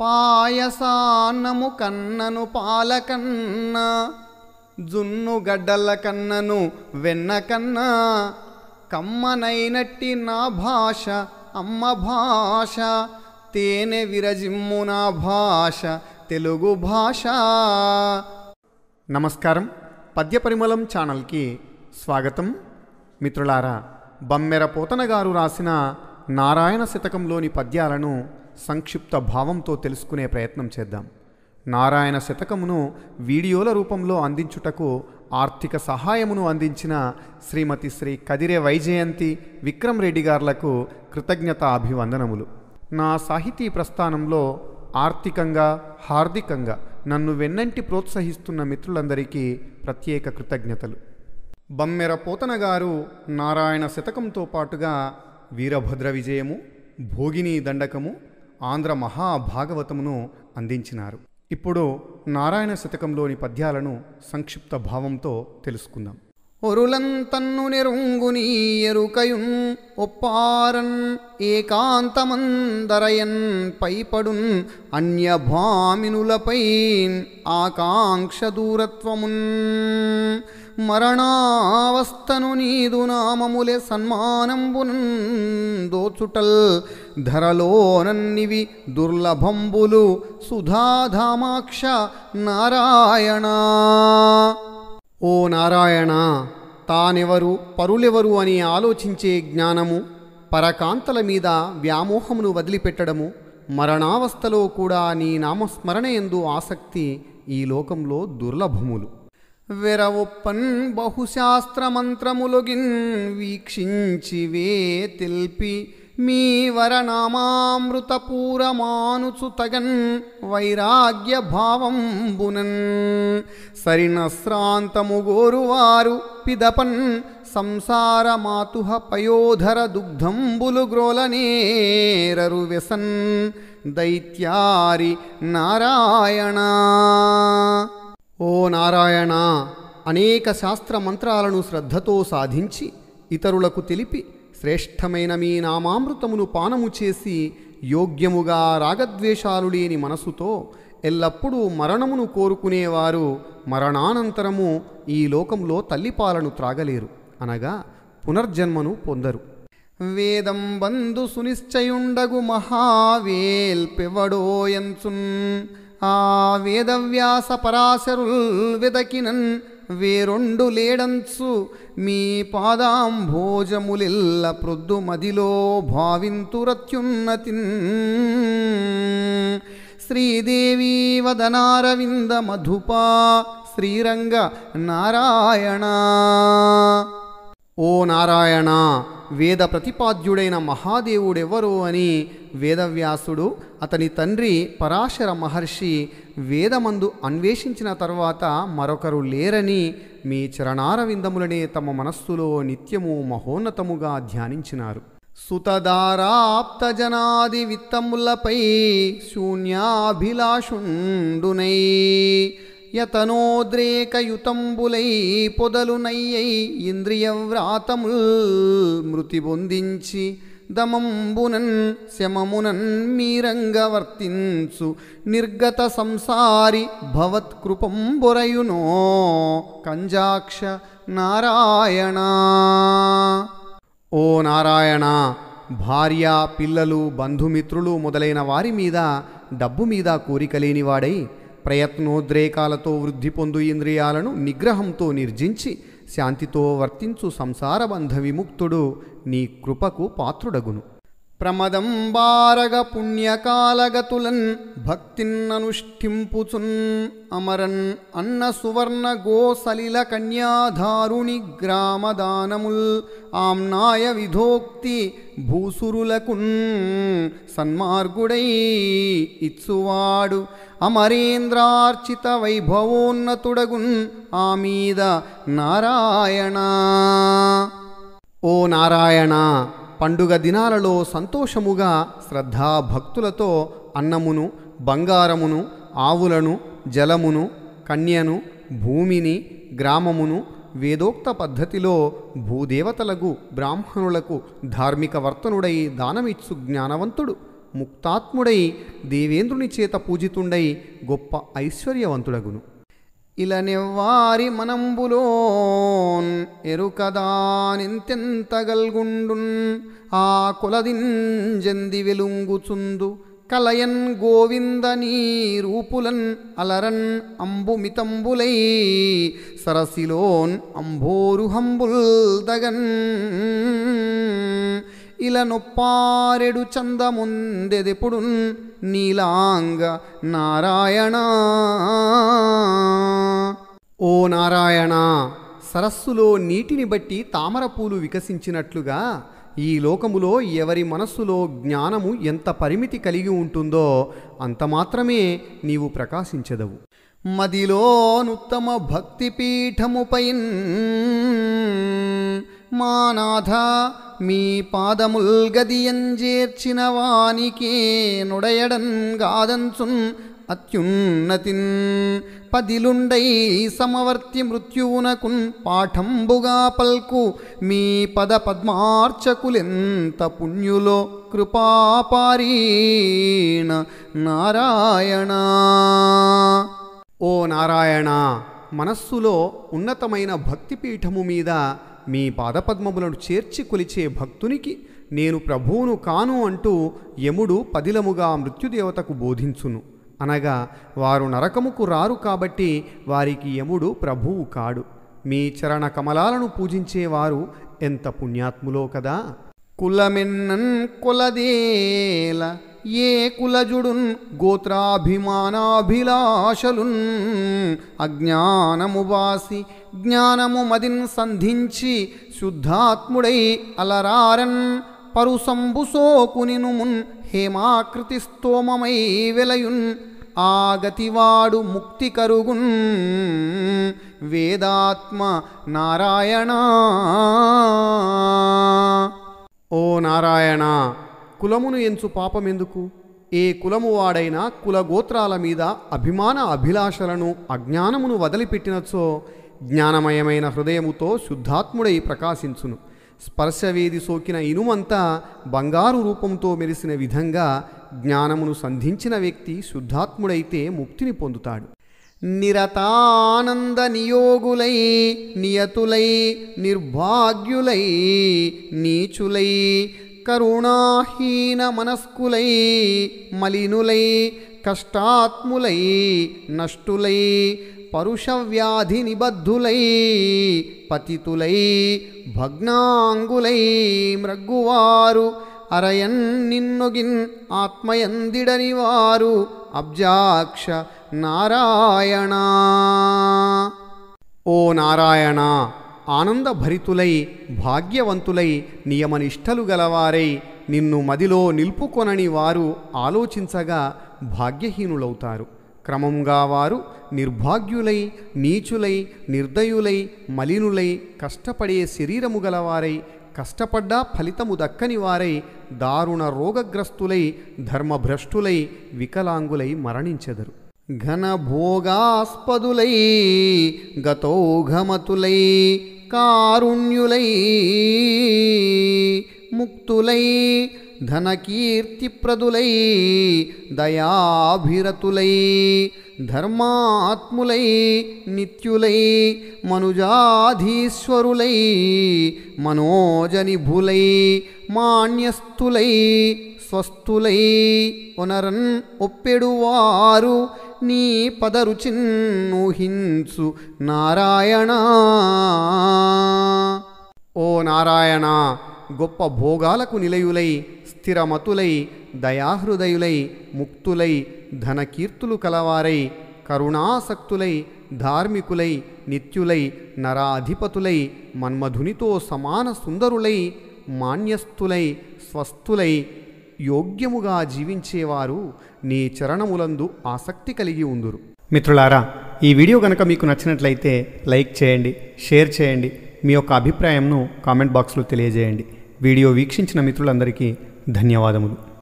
పాయసాన్నము కన్నను పాలకన్న జున్ను గడ్డల కన్నను వెన్న కన్నా కమ్మనైనట్టి నా భాష అమ్మ భాష తేనె విరజిమ్ము నా భాష తెలుగు భాష. నమస్కారం. పద్యపరిమళం ఛానల్కి స్వాగతం. మిత్రులారా బమ్మెర పోతన గారు రాసిన నారాయణ శతకంలోని పద్యాలను సంక్షిప్త భావంతో తెలుసుకునే ప్రయత్నం చేద్దాం. నారాయణ శతకమును వీడియోల రూపంలో అందించుటకు ఆర్థిక సహాయమును అందించిన శ్రీమతి శ్రీ కదిరే వైజయంతి విక్రమ్ రెడ్డి గార్లకు కృతజ్ఞత అభివందనములు. నా సాహితీ ప్రస్థానంలో ఆర్థికంగా హార్దికంగా నన్ను వెన్నంటి ప్రోత్సహిస్తున్న మిత్రులందరికీ ప్రత్యేక కృతజ్ఞతలు. బమ్మెర పోతన గారు నారాయణ శతకంతో పాటుగా వీరభద్ర విజయము భోగిని దండకము ఆంధ్ర మహాభాగవతమును అందించినారు. ఇప్పుడు నారాయణ శతకంలోని పద్యాలను సంక్షిప్త భావంతో తెలుసుకుందాం. ఒరులంతన్ను నెరుంగుని ఎరుకయున్ ఒప్పారన్ ఏకాంతమందరయన్ పైపడున్ అన్యభామినులపై ఆకాంక్ష దూరత్వమున్ మరణావస్థను నీదు నామములే సన్మానంబున్ దోచుటల్ ధరలోనన్నివి దుర్లభంబులు సుధాధామాక్ష నారాయణ. ఓ నారాయణ తానెవరు పరులెవరు అని ఆలోచించే జ్ఞానము పరకాంతల మీద వ్యామోహమును వదిలిపెట్టడము మరణావస్థలో కూడా నీ నామస్మరణ ఎందు ఆసక్తి ఈ లోకంలో దుర్లభములు. వెరవొప్పన్ బహుశాస్త్రమంత్రములుగిన్ వీక్షించి వే తెల్పి మీ వరనామామృతపూరమానుచు తగన్ వైరాగ్య భావంబునన్ సరిన శ్రాంతము గోరువారు పిదపన్ సంసార మాతుహ పయోధర దుగ్ధంబులు గ్రోలనేరరు వ్యసన్ దైత్యారి నారాయణ ఓ నారాయణ! అనేక శాస్త్ర మంత్రాలను శ్రద్ధతో సాధించి ఇతరులకు తెలిపి శ్రేష్టమైన మీ నామామృతమును పానము చేసి యోగ్యముగా రాగద్వేషాలు లేని మనసుతో ఎల్లప్పుడూ మరణమును కోరుకునేవారు మరణానంతరము ఈ లోకంలో తల్లిపాలను త్రాగలేరు. అనగా పునర్జన్మను పొందరు. వేదం బంధు సునిశ్చయుండగు మహావేల్ పెవడోయంచున్ ఆ వేదవ్యాస పరాశరుల్ వెదకినన్ వేరొండు లేడంచు మీ పాదాంభోజములిల్ల ప్రొద్దు మదిలో భావింతురత్యున్నతిన్. శ్రీదేవి వదనారవింద మధుపా శ్రీరంగ నారాయణ. ఓ నారాయణ వేద ప్రతిపాద్యుడైన మహాదేవుడెవరో అని వేదవ్యాసుడు అతని తండ్రి పరాశర మహర్షి వేదమందు అన్వేషించిన తర్వాత మరొకరు లేరని మీ చరణారవిందములనే తమ మనస్సులో నిత్యము మహోన్నతముగా ధ్యానించినారు. సుతదారాప్త జనాది విత్తములపై శూన్యాభిలాషుండునై యతనోద్రేకయుతంబులై పొదలునయ్యై ఇంద్రియవ్రాతము మృతి పొందించి దమంబునన్ శమమునన్ మీరంగ వర్తించు నిర్గత సంసారి భవత్కృపంబొరయునో కంజాక్ష నారాయణ. ఓ నారాయణ భార్య పిల్లలు బంధుమిత్రులు మొదలైన వారి మీద డబ్బు మీద కోరిక లేనివాడై ప్రయత్నోద్రేకాలతో వృద్ధి పొందు ఇంద్రియాలను నిగ్రహంతో నిర్జించి శాంతితో వర్తించు సంసార బంధ విముక్తుడు నీ కృపకు పాత్రుడగును. ప్రమదం బారగ పుణ్యకాలగతులన్ భక్తిన్ననుష్ఠింపుచున్ అమరన్ అన్న సువర్ణ గోసలిల కన్యాధారుని గ్రామదానముల్ ఆమ్నాయ విధోక్తి భూసురులకున్ సన్మార్గుడై ఇచ్చువాడు. అమరేంద్రార్చిత వైభవోన్నతుడగున్ ఆమీద నారాయణ. ఓ నారాయణ పండుగ దినాలలో సంతోషముగా శ్రద్ధాభక్తులతో అన్నమును బంగారమును ఆవులను జలమును కన్యను భూమిని గ్రామమును వేదోక్త పద్ధతిలో భూదేవతలకు బ్రాహ్మణులకు ధార్మిక వర్తనుడై దానమిచ్చు జ్ఞానవంతుడు ముక్తాత్ముడై దేవేంద్రుని చేత పూజితుండై గొప్ప ఐశ్వర్యవంతుడగును. ఇలనెవ్వారి మనంబులోన్ ఎరుకదానింతెంతగల్గుండున్ ఆ కులదింజంది వెలుంగుచుందు కలయన్ గోవింద నీ రూపులన్ అలరన్ అంబుమితంబులై సరసిలోన్ అంబోరుహంబుల్ దగన్. ఇలా నొప్పారెడు చందముందెదెప్పుడు నీలాంగ నారాయణ. ఓ నారాయణ సరస్సులో నీటిని బట్టి తామరపూలు వికసించినట్లుగా ఈ లోకములో ఎవరి మనస్సులో జ్ఞానము ఎంత పరిమితి కలిగి ఉంటుందో అంత మాత్రమే నీవు ప్రకాశించదవు. మదిలోనుత్తమ భక్తి పీఠముపైన్ మానాథ మీ పాదముల్ గదియంజేర్చిన వానికే నుడయడన్ గాదంచున్ అత్యున్నతిన్ పదిలుండై సమవర్తి మృత్యువునకున్ పాఠంబుగా పల్కు. మీ పద పద్మార్చకులెంత పుణ్యులో కృపాపారీణ నారాయణ. ఓ నారాయణ మనస్సులో ఉన్నతమైన భక్తిపీఠము మీద మీ పాదపద్మములను చేర్చి కొలిచే భక్తునికి నేను ప్రభువును కాను అంటూ యముడు పదిలముగా మృత్యుదేవతకు బోధించును. అనగా వారు నరకముకు రారు కాబట్టి వారికి యముడు ప్రభువు కాడు. మీ చరణ కమలాలను పూజించేవారు ఎంత పుణ్యాత్ములో కదా? కులమెన్నన్ కులదేల ఏ కులజుడున్ గోత్రాభిమానాభిలాషలున్? అజ్ఞానము వాసి జ్ఞానము మదిన్ సంధించి శుద్ధాత్ముడై అలరారన్. పరుసంబుసోకునిను మున్ హేమాకృతి స్తోమమై వెలయున్. ఆగతివాడు ముక్తి కరుగున్ వేదాత్మ నారాయణ. ఓ నారాయణ కులమును ఎంచు పాపమెందుకు? ఏ కులము వాడైనా కులగోత్రాల మీద అభిమాన అభిలాషలను అజ్ఞానమును వదిలిపెట్టినచో జ్ఞానమయమైన హృదయముతో శుద్ధాత్ముడై ప్రకాశించును. స్పర్శవేది సోకిన ఇనుమంతా బంగారు రూపంతో మెరిసిన విధంగా జ్ఞానమును సంధించిన వ్యక్తి శుద్ధాత్ముడైతే ముక్తిని పొందుతాడు. నిరతానంద నియోగులై నియతులై నిర్భాగ్యులై నీచులై కరుణాహీన మనస్కులై మలినులై కష్టాత్ములై నష్టులై పరుషవ్యాధి నిబద్ధులై పతితులై భగ్నాంగులై మ్రగ్గువారు అరయన్ నిన్నొగిన్ ఆత్మయందిడని వారు అబ్జాక్ష నారాయణ. ఓ నారాయణ ఆనందభరితులై భాగ్యవంతులై నియమనిష్టలు గలవారై నిన్ను మదిలో నిలుపుకొనని వారు ఆలోచించగా భాగ్యహీనులవుతారు. క్రమంగా వారు నిర్భాగ్యులై నీచులై నిర్దయులై మలినులై కష్టపడే శరీరము గలవారై కష్టపడ్డా ఫలితము దక్కని వారై దారుణ రోగగ్రస్తులై ధర్మభ్రష్టులై వికలాంగులై మరణించెదరు. ఘనభోగాస్పదులై గతోఘమతులై గతౌఘమతులై కారుణ్యులై ముక్తులై ధనకీర్తిప్రదులై దయాభిరతులై ధర్మాత్ములై నిత్యులై మనుజాధీశ్వరులై మనోజనిభులై మాణ్యస్థులై స్వస్థులై ఒనరన్ ఒప్పెడువారు. నీ పదరుచిన్నుహించు నారాయణ. ఓ నారాయణ గొప్ప భోగాలకు నిలయులై స్థిరమతులై దయాహృదయులై ముక్తులై ధనకీర్తులు కలవారై కరుణాసక్తులై ధార్మికులై నిత్యులై నరాధిపతులై మన్మధునితో సమాన సుందరులై మాన్యస్థులై స్వస్థులై యోగ్యముగా జీవించేవారు నీ చరణములందు ఆసక్తి కలిగి ఉందురు. మిత్రులారా ఈ వీడియో కనుక మీకు నచ్చినట్లయితే లైక్ చేయండి షేర్ చేయండి మీ యొక్క అభిప్రాయంను కామెంట్ బాక్స్లో తెలియజేయండి. వీడియో వీక్షించిన మిత్రులందరికీ ధన్యవాదములు.